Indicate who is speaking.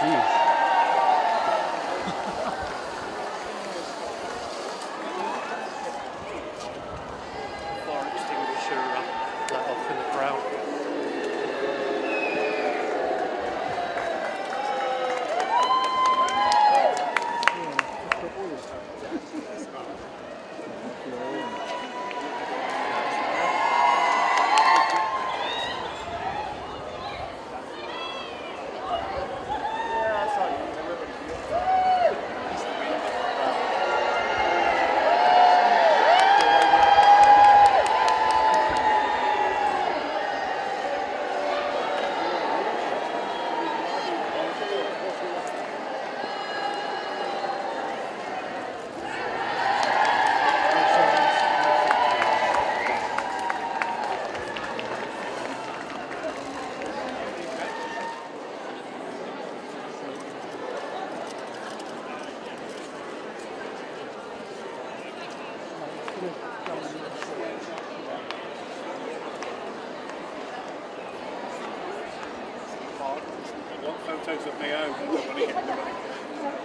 Speaker 1: Jeez.
Speaker 2: Want photos of my own.